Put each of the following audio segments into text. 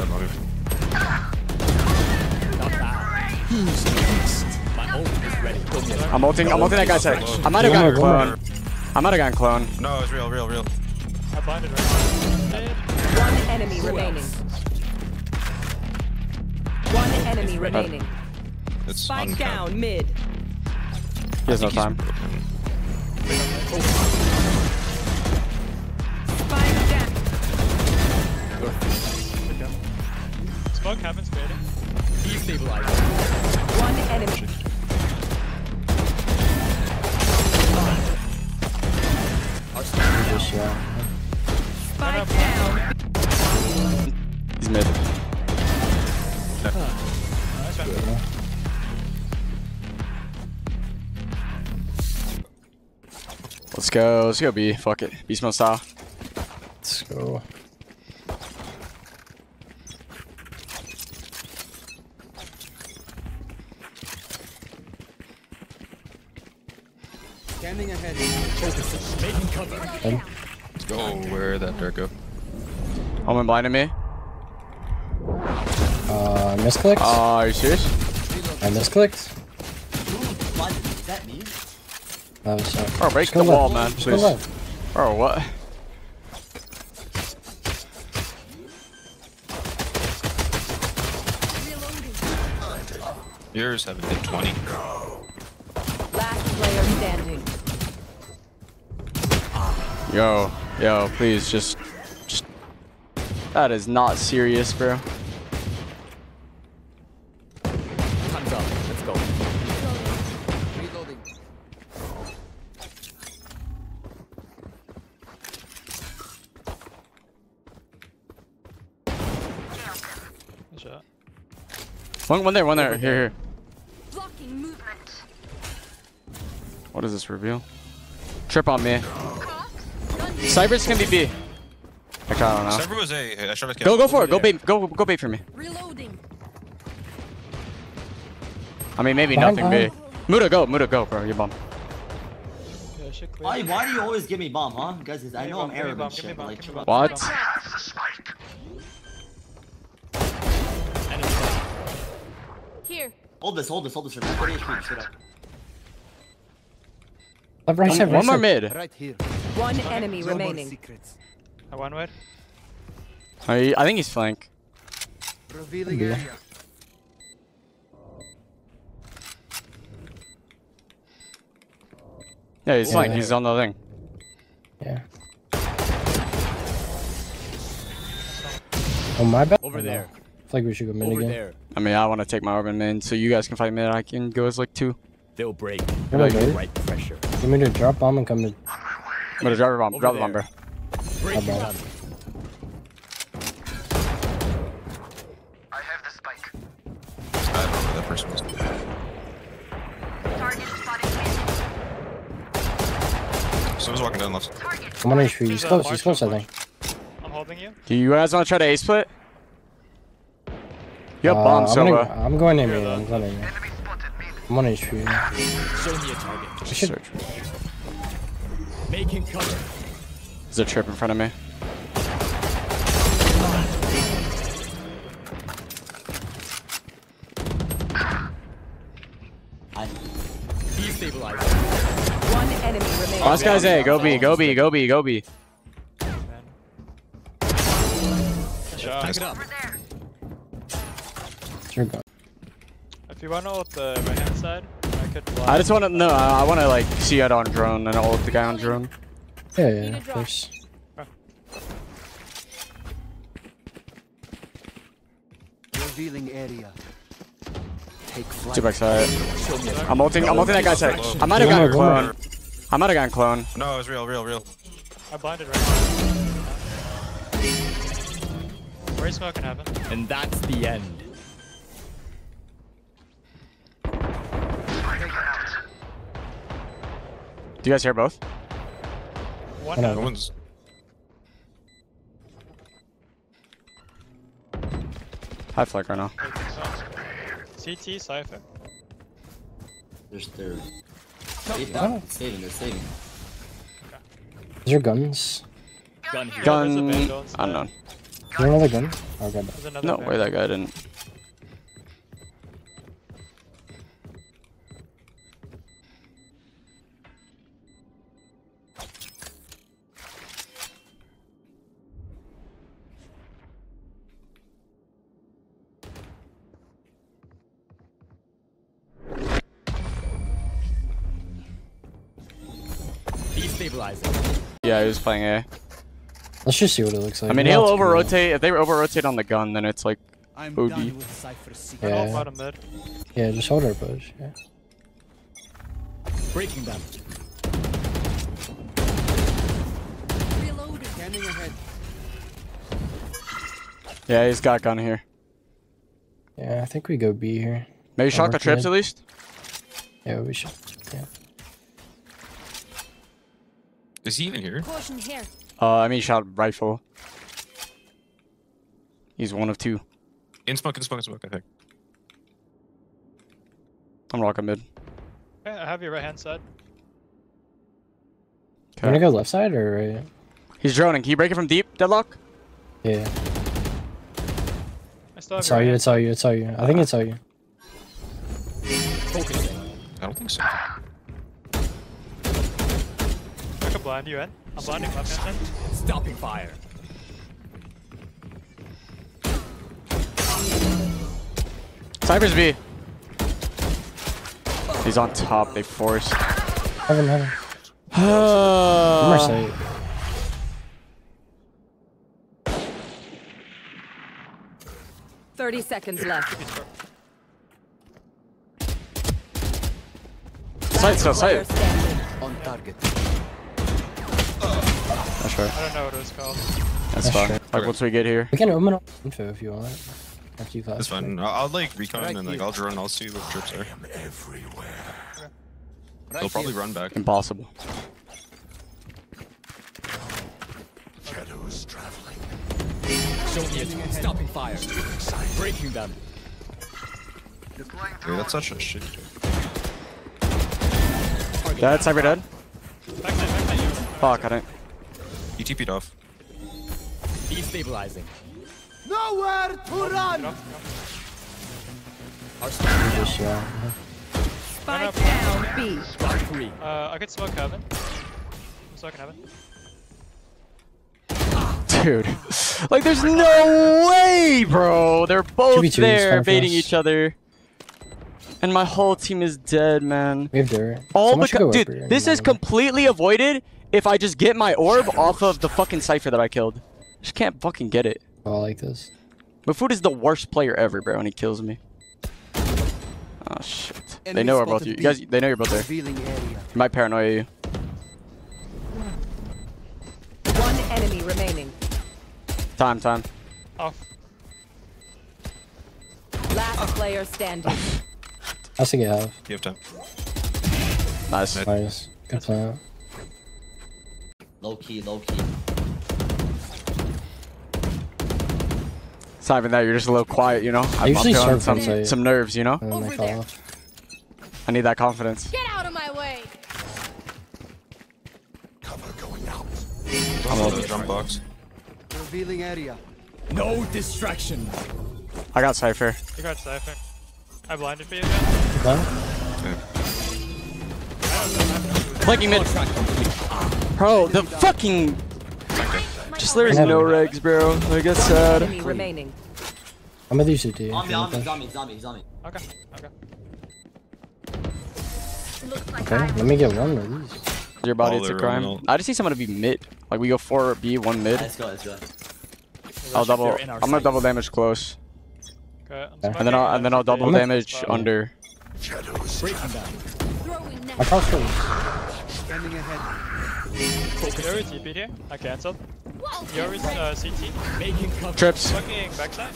Don't move. Not bad. Who's next? My ult is ready. I'm ulting. I'm ulting that guy's head. I might have One gotten more, clone. I might have gotten clone. No, it's real, real, real. I blinded right One enemy remaining. One enemy remaining. It's Spike down mid. He has no time. Smoke happens fading. Destabilizer. One enemy. Just. Spike down. He's mid. Nice one. Let's go. Let's go B. Fuck it. Beast mode style. Let's go. Focusing. Making. Let's go. Where that dirt go? Omen blinded me. Uh, misclicked? Uh, are you serious? I misclicked? What? Is that me? That was uh, Bro, break just go the wall, left. man, Just please. Bro, what? Yours haven't hit 20. Last player standing. Yo, yo, please, just, just. That is not serious, bro. Time's up. Let's go. Reloading. Good shot. One, one there, one there. Here, here. Blocking movement. What is this reveal? Trip on me. Cypher's gonna be B. I don't know. Cypher was A. I shot Go, go for it. Go bait. Go, go bait for me. Reloading. I mean, maybe Fine, nothing B. fine. Muda, go. Muda, go, bro. You're bum. Yeah, shit clear. Why, why do you always give me bomb, huh? Guys, I Give me know I'm bomb, give me Arab bomb, and give me shit, but bomb, like, give me chill bomb. out. What? Here. Hold this, hold this, hold this. for 40 HP, straight up. Left, right side, One, right one more side. mid. Right here. One enemy No remaining. secrets. I one way. I, I think he's flank. Revealing Yeah. area. Yeah, he's flank. He's on the thing. Yeah. Oh, my bad. Over no. there. I feel like we should go mid Over again. there. I mean, I want to take my urban mid, so you guys can fight mid. I can go as like two. They'll break. You're like, Applying the dude. right pressure. Give me to drop bomb and come mid. I'm gonna drop the bomb. Over Drop the bomb, bro. Breaking bad. done. I don't know where that person was. Target spotted. Someone's walking down left. Target. I'm on HP. He's There's a close. He's close, I think. I'm holding you. Do you guys want to try to A split? You have Uh, bomb, I'm, Sova. gonna, I'm going in Here, mid. though. I'm going in mid. I'm on HP. Show me a target. Should- search. Making cover. There's a trip in front of me. One enemy remaining. Last guy's A. Go B. Go B. Go B. Go B. Man. Good shot. Back it up. Over there. It's your gun. If you want to ult the right hand side, I could fly. I just want to no. I want to like see it on drone and ult the guy on drone. Yeah, yeah, of course. Revealing area. Take flight. Two back side. Show me a target. I'm ulting. I'm ulting that guy's head. I might have One more, gotten clone. I might have gotten clone. No, it was real, real, real. I blinded right. Where's smoke can happen? And that's the end. Do you guys hear both? One I know. No heaven. one's. High flank right now. CT Cypher. there's they're Oh. saving, saving, they're saving. Is your guns? Gun here. Gun. there's a vandal Unknown. there another gun? Oh, god. No bear. way that guy didn't. Destabilizing. Yeah, he was playing A. Let's just see what it looks like. I mean, he'll over bad. rotate. If they over rotate on the gun, then it's like I'm OD. done with Cypher Secret. One Yeah. ult, bottom mid. Yeah, just hold our push. Yeah. Breaking them. Ahead. yeah, he's got gun here. Yeah, I think we go B here. Maybe shock the trips at least. Yeah, we should. Yeah. Is he even here? Uh, I mean, shot rifle. He's one of two. In smoke, in smoke, in smoke, I think. I'm rocking mid. Okay, I have your right hand side. You wanna go left side or right? He's droning. Can you break it from deep, Deadlock? Yeah. I still have It's your all right you, hand. it's all you, it's all you. I think it's all you. Focusing. I don't think so. I can blind you in. I'm blinding left hand side. Eh? Stopping fire. Cypher's B. He's on top. They forced. Heaven, heaven. One more side. Thirty seconds left. Sight, still Player sight. On target. That's fair. I don't know what it was called. That's That's fine. fair. Like once we get here. We can open up info if you want. After you class. That's fine. I'll, I'll like recon Right and like. I'll drone. I'll see what trips are. Right They'll probably here. run back. Impossible. Show me it. Stopping fire. Breaking them. Dude, that's such a shit. Dead. Cypher dead. Backside, backside, you. Fuck, I didn't. He TP'd off. Destabilizing. Get off, get off. Our spot Just, yeah. Spike down B. spot free. Uh, I could smoke heaven. I'm smoking heaven. Dude. Like, there's no way, bro. They're both 2v2 there baiting each other. And my whole team is dead, man. We have dirt. All Someone should go because, upper dude, this is completely avoided if I just get my orb off of the fucking Cypher that I killed. Just can't fucking get it. Oh, I like this. Mufud is the worst player ever, bro, and he kills me. Oh shit. They know we're both spotted you. You guys, they know you're both there. Revealing. You might paranoia you. One enemy remaining. Time, time. Off. Last player standing. I think I have. You have time. Nice. Nice. Nice. Good plan. Low key, low key. It's not even that. You're just a little quiet, you know. I'm, I'm usually feeling start some, from some nerves, you know. And then Over they fall there. off. I need that confidence. Get out of my way. Cover going out. I'm on the jump box. Revealing area. No distraction. I got Cypher. You got Cypher. I blinded for you again. Done? Flanking mid. Bro, the fucking. Just there's no regs, bro. Like that's sad. Enemy remaining. I'm with you, CT. if On me, you on want me, that. zombie, zombie, zombie. Okay, okay. Okay, let me get one of these. Your body, it's a crime. running I just need someone to be mid. Like we go four B, one mid. Let's go, let's go. I'll double. They're in our I'm gonna sights. double damage close, Okay, I'm And and then I'll and then I'll double I'm a- damage under. Breaking them. Throwing I net. crossed through. Scanning ahead. Yoru TP'd here. I cancelled. Whoa. Yoru's uh, CT. Making cover. Trips. Smoking backside.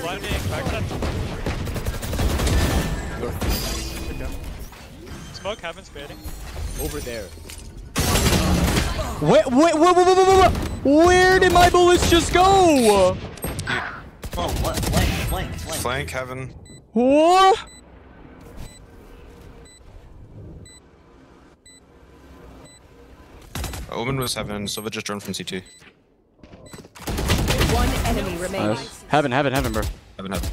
Blinding backside. Good. Smoke heaven spading. Over there. Wait, wait, wait, wait, wait, wait, wait, wait. Where did my bullets just go? Oh, what? Flank, flank, flank. Flank, heaven. What? Omen was heaven. Sova just drone from CT. One enemy remaining. Nice. Heaven, heaven, heaven, bro. Heaven, heaven.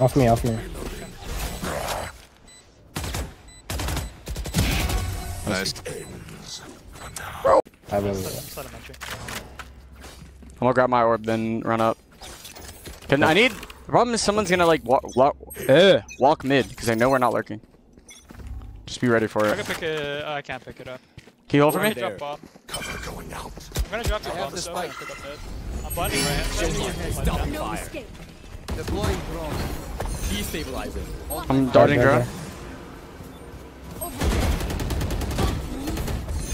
Off me, off me. Nice. I will. Side of entry. I'm gonna grab my orb, then run up. Can I need? The problem is someone's gonna like walk, walk, uh, walk mid because I know we're not lurking. Just be ready for I it. can pick it. I can't pick it up. Can you hold for I'm me? gonna drop bomb. I'm gonna drop your bomb so I can pick up mid. I'm blinding right hand. Show me your head. Stopping No fire. Deploying drone. Destabilizing. I'm darting Right, drone.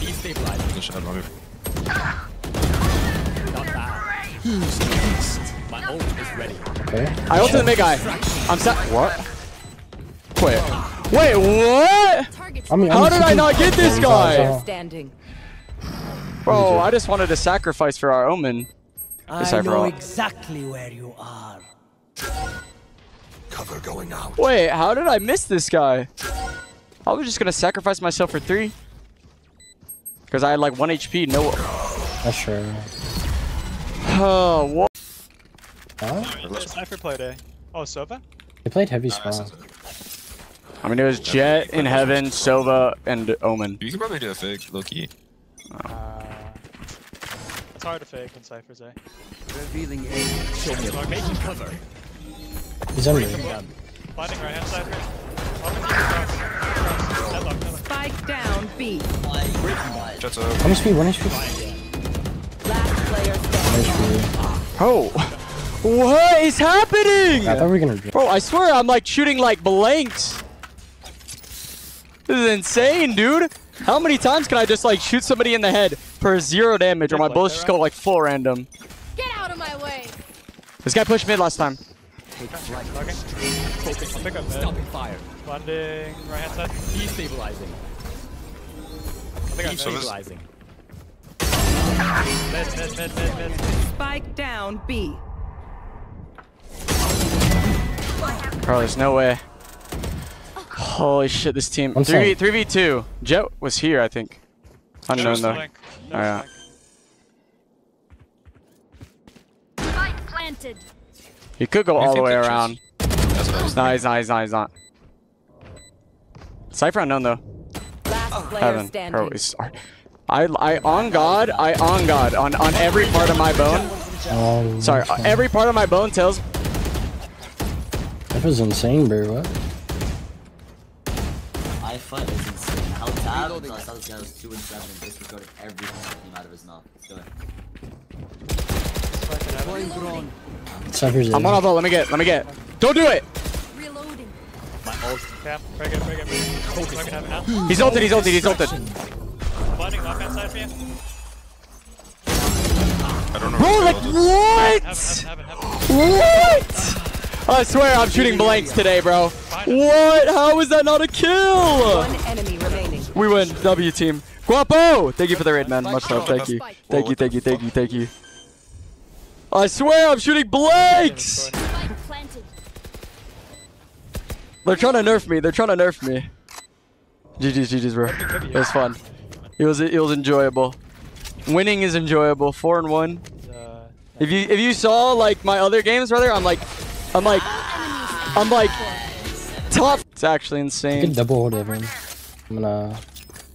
Destabilizing. Just had one. Not bad. My ult is ready. Okay. I ulted the mid guy. I'm sa- What? Wait. Wait, what? Target. I'm, I'm How did I not get this guy? Standing. Bro, I just wanted to sacrifice for our omen. I know all. exactly where you are. Cover going out. Wait, how did I miss this guy? I was just gonna sacrifice myself for three. Cause I had like one HP, no. That's true. Oh, what? Huh? Sniper played A. Oh, Sova? They played heavy Nice. spawn. I mean, it was Jett in heaven, Sova, and Omen. You can probably do a fake, low key. Uh, it's hard to fake in Cypher's A. Revealing A. Show me your making cover. He's under. Blinding right hand side here. Open to cross. Cross. Deadlock, deadlock. Spike down B. Like, what? Jett's up. One HP, one HP. Last player standing. Oh, what is happening? I thought we were gonna. drop. Bro, I swear I'm like shooting like blanks. This is insane, dude. How many times can I just like shoot somebody in the head for zero damage, or my Like bullets just go like full random? Get out of my way. This guy pushed mid last time. Take flight. Okay. I'll pick up mid. Stopping fire. Blinding right hand side. Destabilizing. I think I So missed. Destabilizing. Mid, mid, mid, mid, mid. Spike down B. Bro, there's no way. Holy shit, this team. 3v, 3v2. Jett was here, I think. Unknown though. link. Oh, yeah. the planted. He could go all the way that around. That's what I was No, he's not, he's not, he's not. Cypher unknown though. Last Heaven. standing. Bro, is I, I, on God, I, on God, on, on every part of my bone. Um, Sorry, every part of my bone tells. That was insane, bro. What? I fight is insane. How tab until I saw this guy was 2 and 7 and disregarded everything that came out of his mouth. Let's go. Deploying drone. Cypher's I'm on in. elbow. Let me get, let me get. Don't do it. Reloading. My ult. Cap. Break it, break it, break it. Focus. I can have it. He's ulted. He's ulted. He's ulted. Blinding left hand side for you. I don't know. Bro, where like to go. what? What? I swear I'm shooting blanks today, bro. What? How is that not a kill? One enemy remaining. We win. W team. Guapo! Thank you for the raid, man. Much love. Thank you. Thank you, thank you, thank you, thank you. I swear I'm shooting blanks! They're trying to nerf me. They're trying to nerf me. GG's, GG's, bro. It was fun. It was it was enjoyable. Winning is enjoyable. Four and one. If you if you saw like my other games, brother, I'm like, I'm like, I'm like top. It's actually Good insane. double hold everyone. I'm gonna.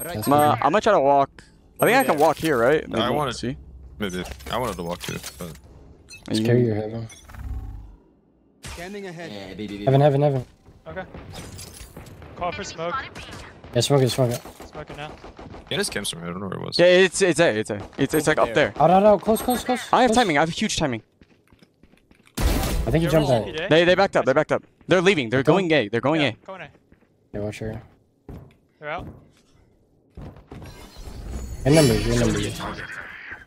Right. I'm, uh, I'm gonna try to walk. I think I can walk here, right? I Maybe. wanted- see. Maybe. I wanted to walk too, but Just carry your heaven. Scanning ahead. Yeah, baby, baby. Heaven, heaven, heaven. okay. Call for smoke. Yeah, smoke it, smoke it. Smoking now. yeah, this came from I don't know where it was. Yeah, it's it's a it's a it's it's like up there. Out, out, out. Close, close, close. I have close. timing. I have huge timing. I think he You're jumped rolling out. They they backed up. They backed up. They're leaving. They're going gay. They're going Yeah, gay. Go in A. Yeah, watch her. They're out. Your numbers, your numbers.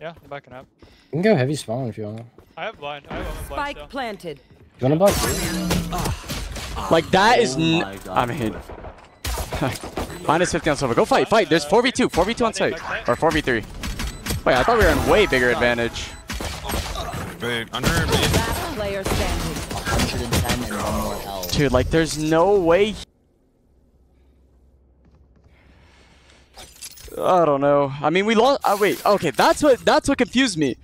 Yeah, I'm backing up. You can go heavy spawn if you want. I have blind. I have open blind Spike still. planted. You wanna block? too? Like that oh is. Oh N- God. I'm hit. Minus 50 on silver. Go fight, fight. There's 4v2, 4v2 on site. Or 4v3. Wait, I thought we were in way bigger advantage. Wait, under me. Last player standing. 110 and one more health. Dude, like there's no way. I don't know. I mean, we lost. Uh, wait. Okay, that's what that's what confused me.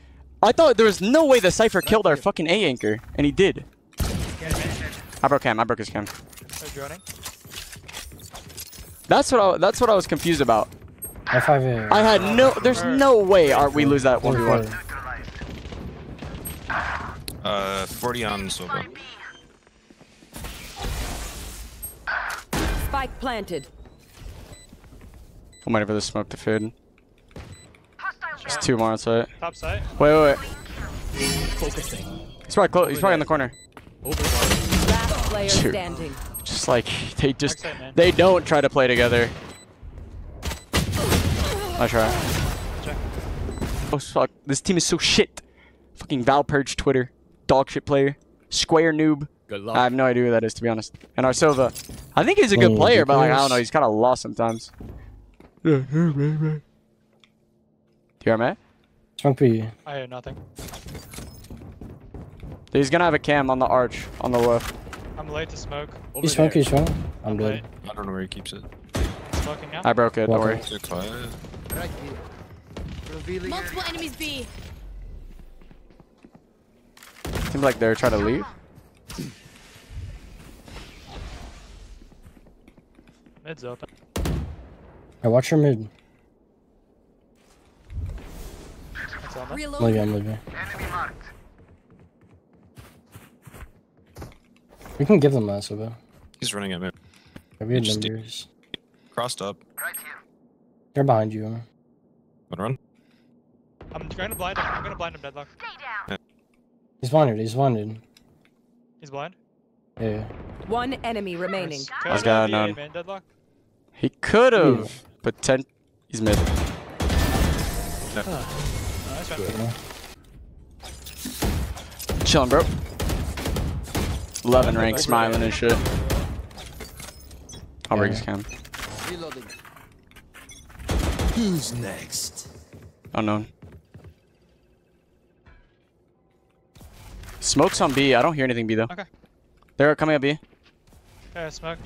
I thought there was no way the Cypher killed our fucking A anchor, and he did. I broke him. I broke his cam. That's what I, that's what I was confused about. F5 I had no. There's no way our, we lose that one one. Uh, 40 on Sova. Spike planted. I'm waiting for the smoke to fade. Just two more on site. Top site. Wait, wait, wait. Focusing. He's probably close. He's probably in the corner. Last player Shoot. standing. Just like they just Backside, man. they don't try to play together. I try. Check. Oh fuck! This team is so shit. Fucking Val Purge Twitter, dog shit player, Square noob. Good luck. I have no idea who that is to be honest. And our I think he's a good Mm, player, but like I don't know, he's kind of lost sometimes. Do you hear me? Smoke B. I hear nothing. He's gonna have a cam on the arch on the left. I'm late to smoke. Over He's smoke, there. he's smoke. I'm Late. dead. I don't know where he keeps it. Smoking now. I broke it. Don't worry. Welcome. Too quiet. Multiple enemies B. Seems like they're trying to leave. Mid's open. Hey, watch your mid. That's I'm Reload. leaving, I'm leaving. We can give them that, so bad. He's running at me. We have Just- numbers. Crossed up. They're behind you. Emma. Wanna run? I'm gonna blind him. I'm gonna blind him deadlock. He's blinded, he's blinded. He's blind. Yeah. One enemy remaining. Nice. Let's Could go, have none. VA, man. Deadlock. He could have, but ten. He's mid. Nice one. Chillin', bro. 11 rank, smiling and shit. I'll break his cam. Reloading. Who's next? Unknown. Smoke's on B. I don't hear anything B though. Okay. They're coming up B. Yeah, smoke.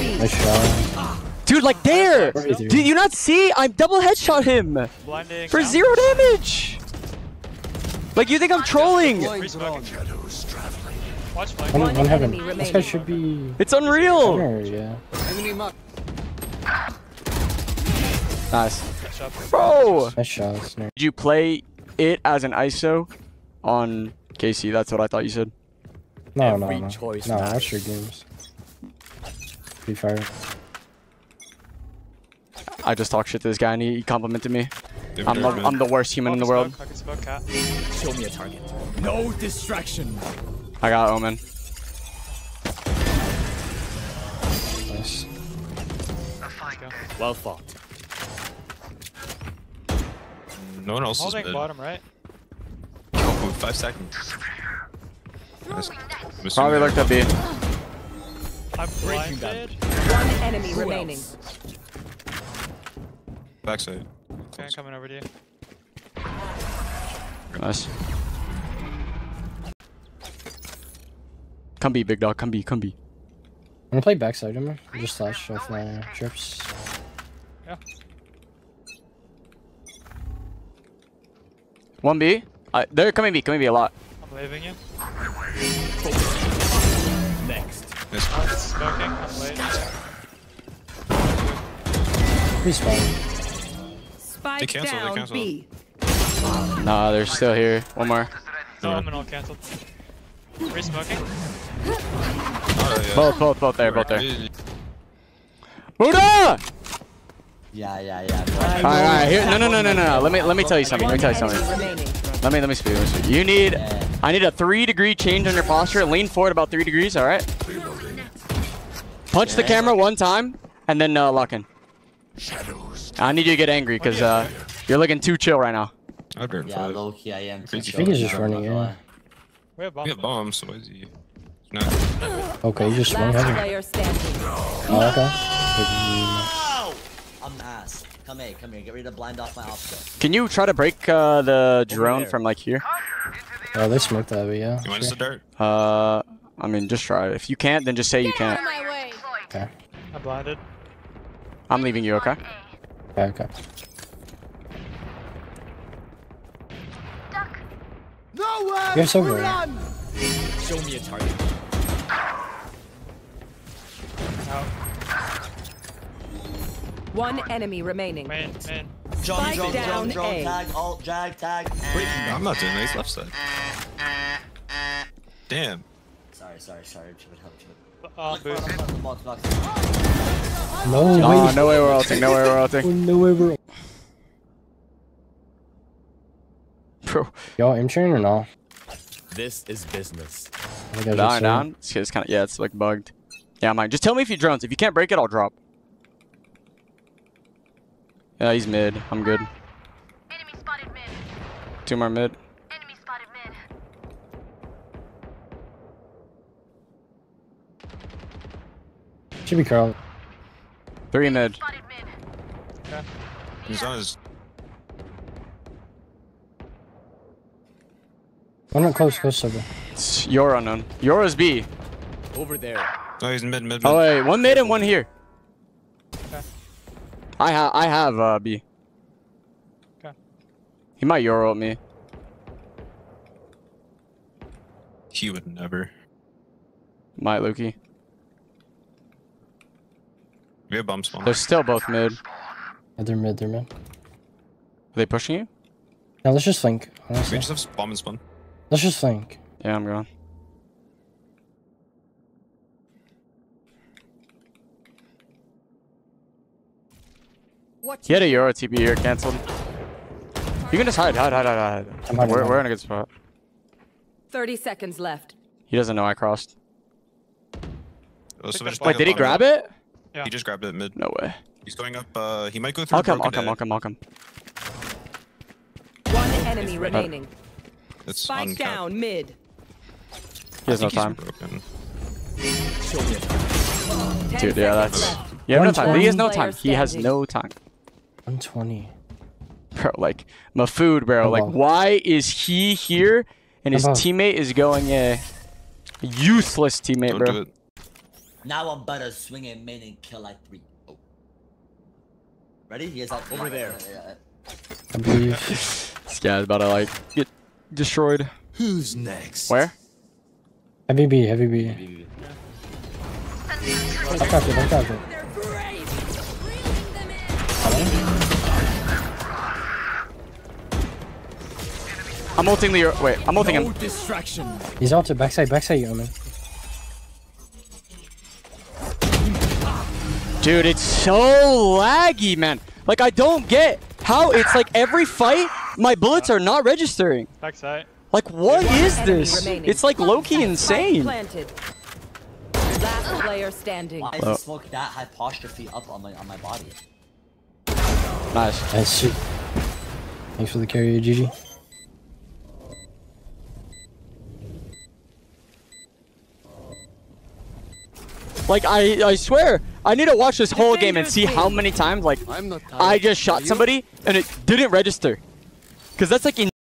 Nice shot. Dude, like there! Where is? Did you not see? I'm double headshot him Blinding. for zero damage. Like you think I'm trolling? Free smoking. Watch flank. One, One one heaven. This guy should be. It's unreal. Corner, yeah. Nice, bro. Nice shots. Nice. Did you play it as an ISO on KC? That's what I thought you said. No, no, Every no. choice No, matters. watch your games. Free fire. I just talked shit to this guy and he, he complimented me. I'm the. I'm the worst human in the world. I can smoke cat. Show me a target. No distraction. I got Omen. Nice. Well fought. No one else is Holding mid. bottom right. Oh, five seconds. Probably there. looked at B. I'm Breaking them. One enemy Who remaining. else? Backside. Okay, I'm coming over to you. Nice. Come be big dog. Come be. come B. I'm gonna play backside, remember? Just slash off my trips. Yeah. One B. Uh, they're coming B, coming B a lot. I'm leaving you. Next. Nice. I'm smoking. I'm late. He's fine. Spike canceled, they down canceled. B. Nah, they're still here. One more. No, I'm all cancelled. Free smoking. Oh, yeah. Both, both, both there, both there. Yeah, Buddha! Yeah, yeah, yeah. Alright, alright, here. No, no, no, no, no, no. Let me, let me tell you something. Let me tell you something. Let me, let me speak. Let me speak. You need, I need a three degree change on your posture. Lean forward about three degrees. All right. Punch the camera one time and then uh, lock in. Shadows. I need you to get angry because uh, you're looking too chill right now. I'd burn Yeah, five. low key, I am. I think he's just running in. We have bomb. We have bombs, so why is he? No. Okay, you just swung Last heaven. player standing. Oh, okay. Oh! I'm ass. Come here, come here. Get ready to blind off my option. Can you try to break uh, the drone from like here? Oh, they smoked that, but yeah. You want us sure. to dart? Uh, I mean, just try. If you can't, then just say you Get out can't. Of my way. Okay. I blinded. I'm leaving you, okay? Okay, okay. You have silver. right? Show me a target. Out. One enemy remaining. Main, main. Drone, Spike drone, down drone, drone, A. tag, alt, drag, tag. Wait, I'm not doing that. He's left side. Damn. Sorry, sorry, sorry. Chip it, help, chip it. Uh, Look, boost. box, box, box. No No, way. no way we're ulting. No way we're ulting. no way, bro. Bro, Y'all entering or no? This is business. I think I just down, said- down. It's, it's kind of yeah, it's like bugged. Yeah, mine. Just tell me if you drones. If you can't break it, I'll drop. Yeah, he's mid. I'm good. Enemy spotted mid. Two more mid. Should be Carl. Three mid. Spotted mid. He's on his. One not close, close silver. It's your unknown. Yours B. Over there. No, he's mid, mid, mid. Oh wait, one mid and one here. Okay. I have I have uh B. Okay. He might Yoru at me. He would never. Might Lukey. We have bomb spawn. They're still both mid. Are Yeah, they're mid, they're mid. Are they pushing you? Now let's just flank, We just have bomb and spawn. Let's just flank. Yeah, I'm going. Watch He had a Yoru TP here canceled. You can just hide, hide, hide, hide, hide. I'm hiding, We're, we're in a good spot. 30 seconds left. He doesn't know I crossed. Oh, Wait, did he grab it? Yeah. He just grabbed it mid. No way. He's going up. Uh, he might go through. I'll come, I'll broken come, A. I'll come, I'll come. One enemy remaining. It's Spike down mid. He has no I think he's time. broken. Show me a target. 10 Dude, yeah, that's... left. You have no time. He has no time. He has standing. no time. 120. Bro, like, my food, bro. Like, Hello. why is he here and his Hello. teammate is going a useless teammate, Don't bro? Do it. Now I'm better swing in main and kill like three. Oh. Ready? He is that Over there. Yeah, yeah, I believe. This guy's about to, like, get destroyed. Who's next? Where? Heavy B, heavy B. yeah. B, B, B. I'll craft it, I'll craft it. They're great. Reeling them in. I'm ulting the Yoru. Wait, I'm ulting No him. distraction. He's out to backside, backside, you Omen. Dude, it's so laggy, man. Like, I don't get how it's like every fight, my bullets are not registering. Backside. Like, what is this? remaining. It's like low-key insane. planted. Last player standing. Why is the smoke that hypostrophe up on my on my body? Nice. Nice. shoot. Thanks for the carry, GG. Like, I, I swear, I need to watch this whole game and see how many times, like, I'm not I just shot somebody and it didn't register. Because that's like in